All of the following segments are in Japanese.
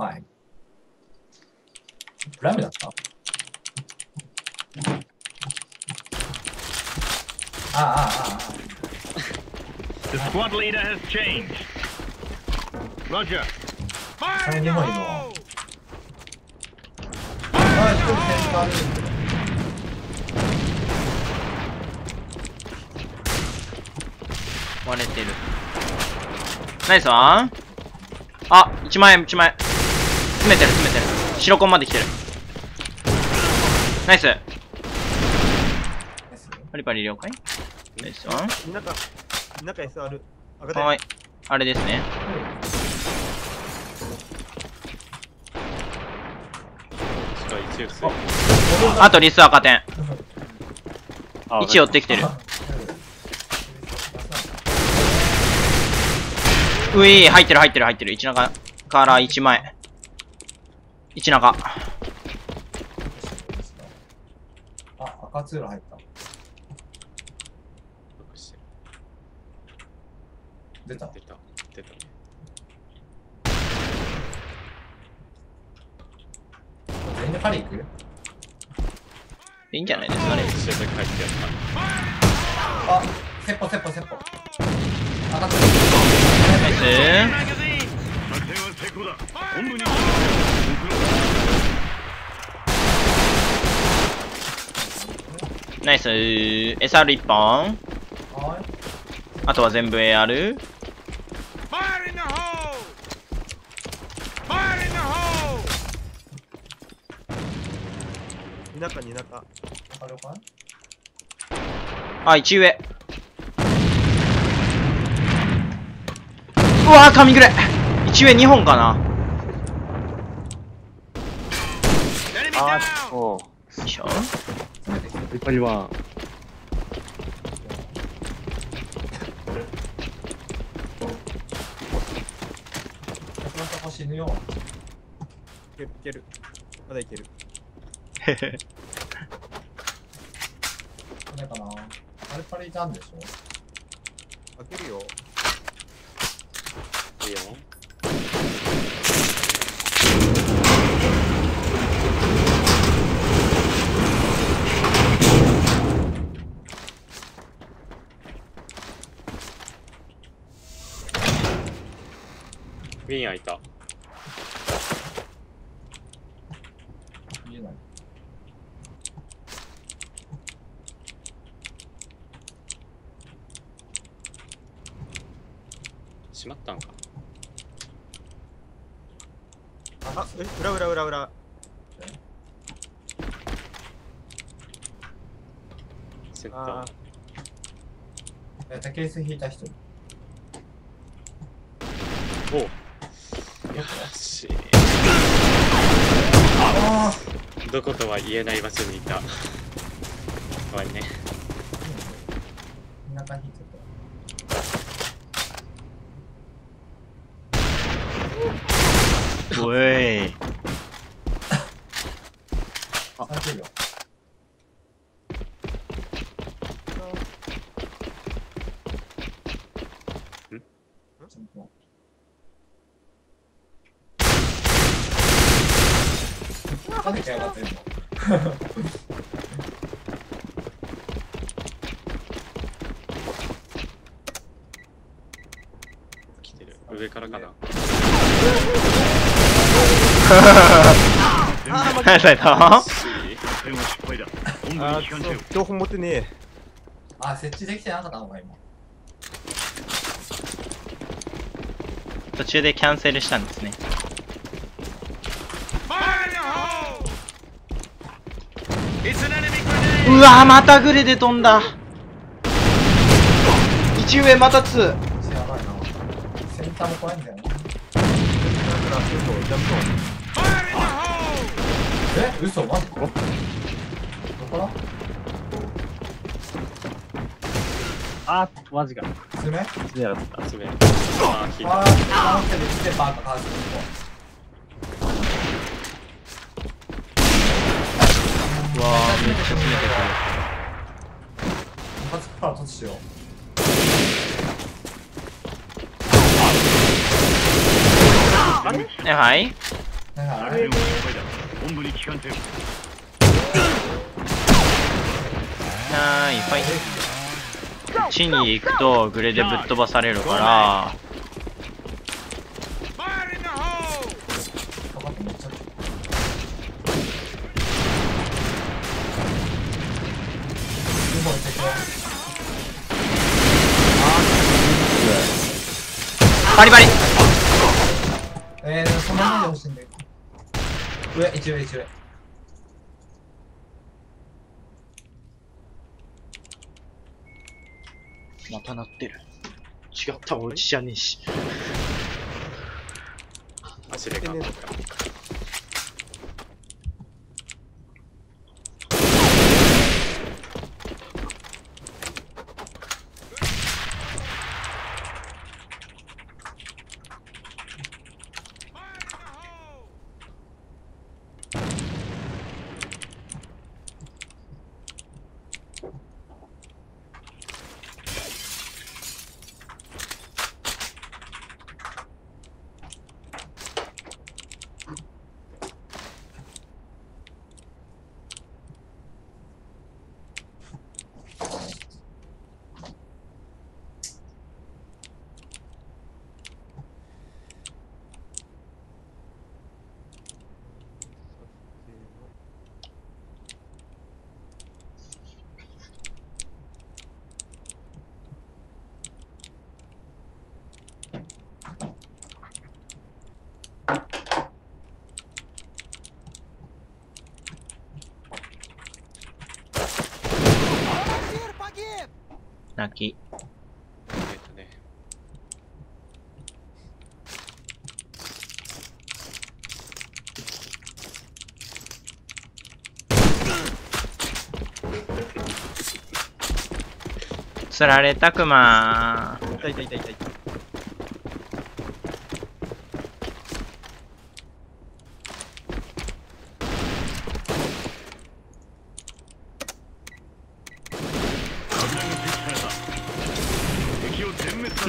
fine. プライムだったああ、ああ、ああ。The squad leader has changed. Roger. それ日本にも。ああ、一人センタールーム。割れてる。ナイスワンあ、1万円、1万円。詰めてる、詰めてる。白コンまで来てる。ナイス。パリパリ了解ナイスワン中、中 SR。はい。あれですね。しか一応すあとリス赤点。あ1寄ってきてる。うい入ってる入ってる入ってる。1中から1枚。1中。あ、赤通路入った。出た。出た出た全員でパリ行く？いいんじゃないですかね。あ、セッポセッポセッポ。赤通路。ナイス。ナイス。SR1 本。はい。あとは全部 AR。中、二中。あ、1上。うわー、神ぐれ !1 上2本かな。あーおうよいしょ。リパリはこのとこ死ぬよ。いける、いける。まだいける。ダメかなパリパリいたんでしょ開けるよ。いいよウィン開いた見えない。閉まったんかあ、え、裏裏裏裏。セッあトえ、竹椅子引いた人。おうどことは言えない場所にいた。怖いね。あ田舎引いておい。た。30秒。んちょっとなんで気合がってんの来てる上からかな何されたし作戦は失敗だ。本部あに帰還せよー、。標本持ってねえ。あ、設置できてなかったのか、今。途中でキャンセルしたんですね。うわー、またグレで飛んだ。1上また2。やばいな。センターも怖いんだよ!え嘘マジどこからあーマジか爪？あ爪やらった集めああ引いたあー、あー、ステッパーかカーズうわー、めっちて一発から突しよう。はい。だからあれ？はいファイ地に行くとグレでぶっ飛ばされるから。バリバリえー、そのままでほしいんだけど上一上一上。また鳴ってる。違った。お家じゃねえし。足で頑張った泣き。えっとね。つられたくまーいたいたいたいたい。た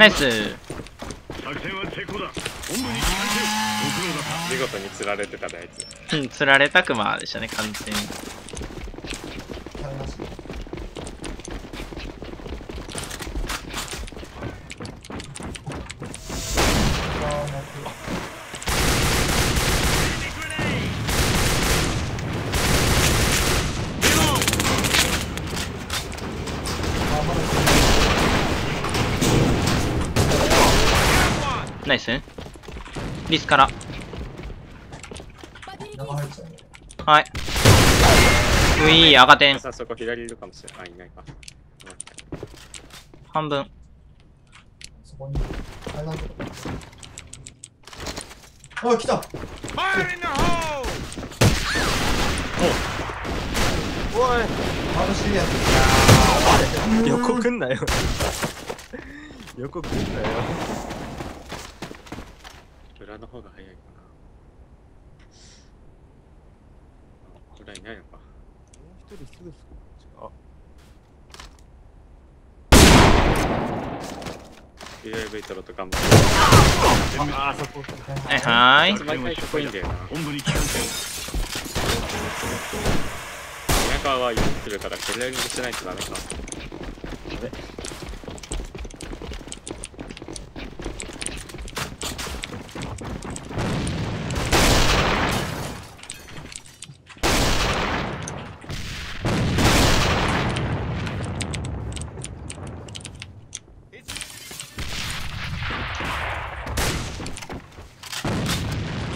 ナイス。見事に釣られてたねあいつ。うんつられたくまでしたね完全にナイス。リスから。はい。うい赤点。さあそこ左いるかもしれない。あいないか。半分。そこにあれなんだろうあ来た。おい。ハードシリアス横来んなよ。横来んなよ裏の方が早いかな。あ裏いないのかもう一人すぐそこあ UAV 取ろうと頑張ってあ。あそこはいはーい。毎回かっこいいんだよな本部に帰還せよ宮川は言ってるからキラリングしないとダメか。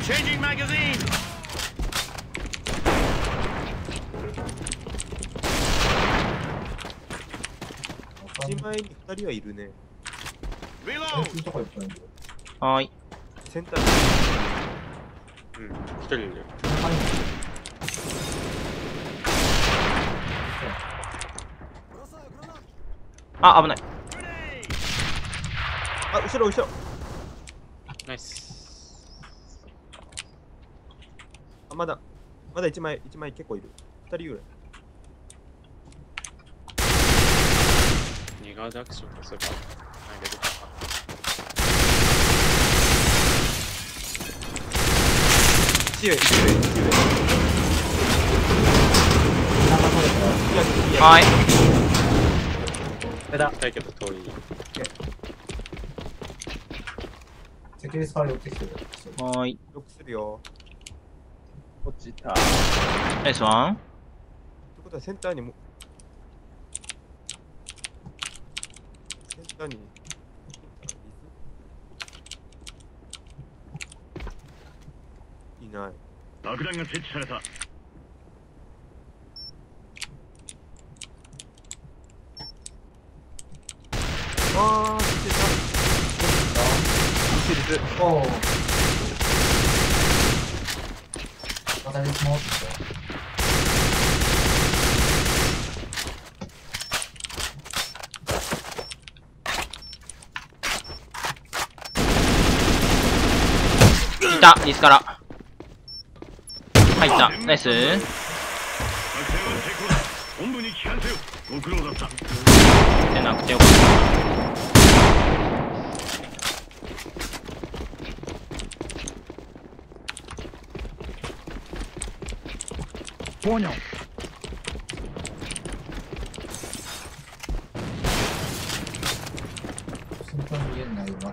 チェンジングマガジン一枚に二人はいるね。はーい。センター。うん一人いる。あ危ない。あ後ろ後ろ。ナイス。あまだまだ一枚一枚結構いる。二人ぐらい二側でアクションすれば入れるかいはい。上だ。だけど遠い。セキュリティから寄ってきてるはーい。ロックするよ。落ちた。ナイスワン。ってことはセンターにも。センターに。いない。爆弾が設置されたあー、来てた。一列。おおまた別戻ってきたよいた、リスから。入った、ナイス。出なくてよかった。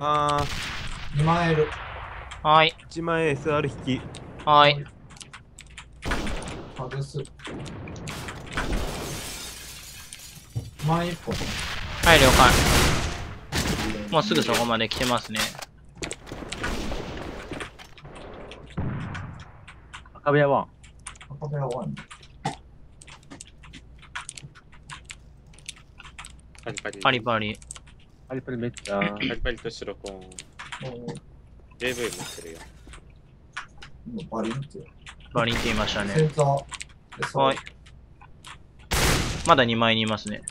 ああ。2万円。はい。ー、1万円 SR 引き。はーい。外す万一本はい、了解。もうすぐそこまで来てますね。赤部屋ワン。赤部屋終わんパリパリ。パリパリ。パリパリめっちゃ。パリパリと白コーン。も AV 持ってるよ。バリンって。バリンって言いましたね。はい。まだ2枚にいますね。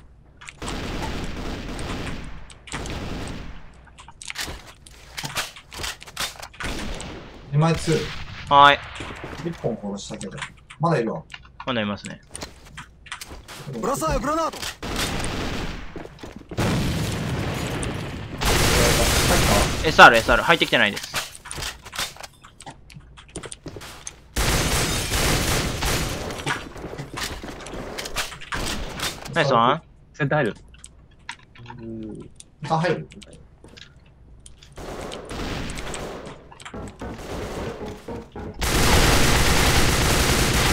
2枚2。はい。1本殺したけど。まだいるわ。まだいますね。ブラサーグラナード、SR、SR、入ってきてないです。ナイスワン。センター入る。たあ入る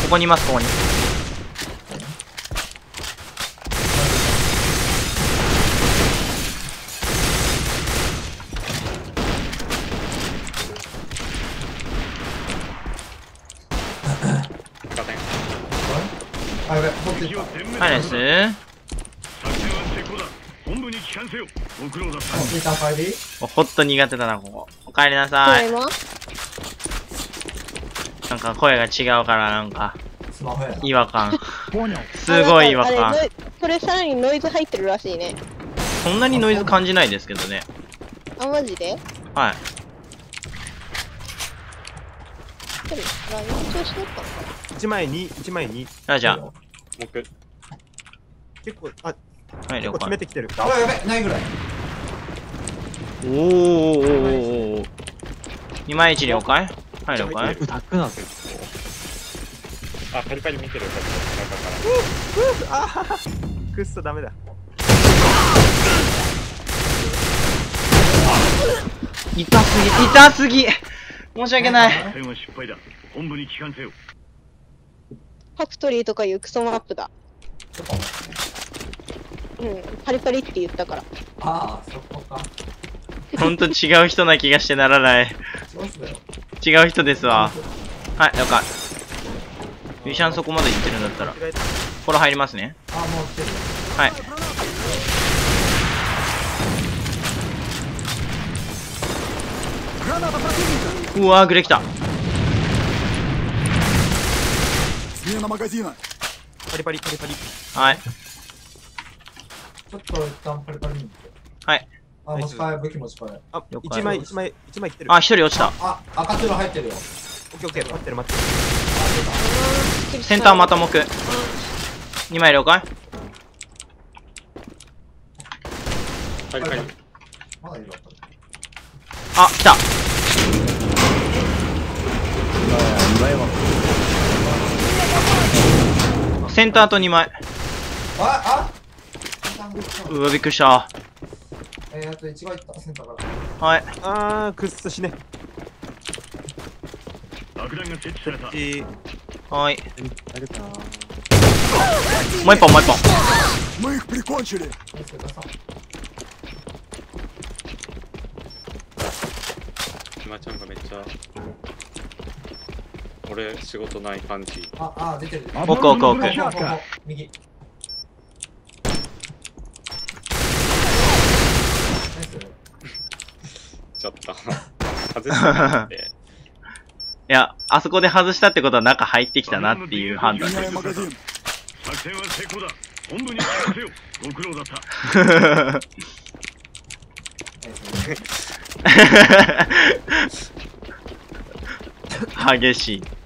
ここにいます、ここに。画面。あやべ取っていった敵を全滅はい、ナイス。作戦は成功だ本部に帰還せよご苦労だった取っはいナイスほっと苦手だなここおかえりなさいなんか声が違うからなんか違和感すごい違和感これさらにノイズ入ってるらしいねそんなにノイズ感じないですけどねあマジではい一枚に一枚あじゃあじゃ木。結構、あ、あ、はい、結構詰め。てきてる。あやべないぐらいおーおーおーおーおー2枚1了解？はい、了解。タクなんですよ。あ、パリパリ見てる。中から。くっそダメだ。痛すぎ、痛すぎ申し訳ない。失敗だ本部に帰還せよファクトリーとかいうクソマップだ。うん、パリパリって言ったから。ああ、そこか。ほんと違う人な気がしてならない。違う人ですわ。はい、了解。ミシャンそこまで行ってるんだったら。これ入りますね。あ、もう来てる。はい。うわー、グレ来た。みんな任せないパリパリパリパリはいちょっと一旦パリパリにはいあ、もう使え、武器も使え。あ、一枚、一枚、一枚てる。あ、一人落ちた。あ、赤テの入ってるよ。オッケーオッケー、待ってる待ってる。センターまた木。2枚了解パリパリ。まだいるあ、来た。2枚はセンターと2枚。ああうわ、びっくりした。えー、あと1がいった、センターから。はい。あー、くっそ死ね。爆弾が設置されたちはい。あるかなもう一本、もう一本。 Мы их прикончили. ナイ 俺仕事ない感じ。ああ出てる。オッケ右。ちゃった外して いやあそこで外したってことは中入ってきたなっていう判断。です作戦は成功だ。本部に任せよご苦労だった。激しい。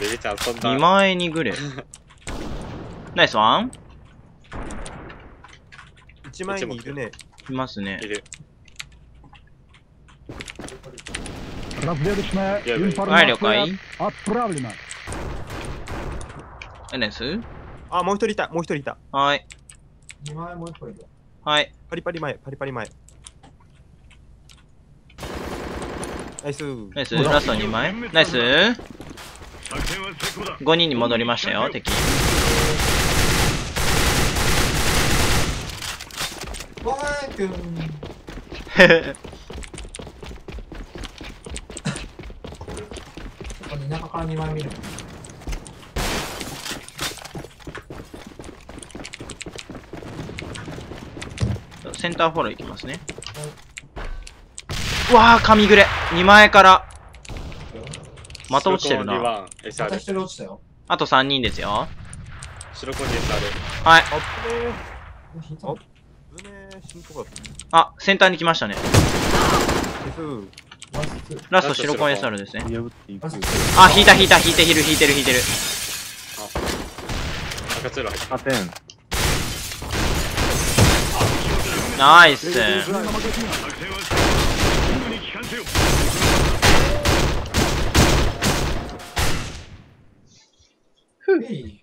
ベビちゃんそんな2枚にグレー。ナイスワン一枚にいるね。いますねい。る Разведочная Я- А, Лёкай. отправлена. ナイスあ、もう一人いた、もう一人いた。はい。 2枚もう一個いる。はい。パリパリ前、パリパリ前。ナイス。ナイスラスト2枚。ナイス作戦は成功だ ?5 人に戻りましたよ、敵。わーいくん。こ田舎から2枚見る。センターフォローいきますね。うわー、神グレ !2 枚から。また落ちてるな。ま 2-1SR た一人落ちたよ。あと3人ですよ。白コン SR はい。ああぶねー、死んとこだっあ、センターに来ましたね。ラスト白コン SR ですね。あ、引いた引いた引いている引いてる引いてる。赤通路入ったナイス。me.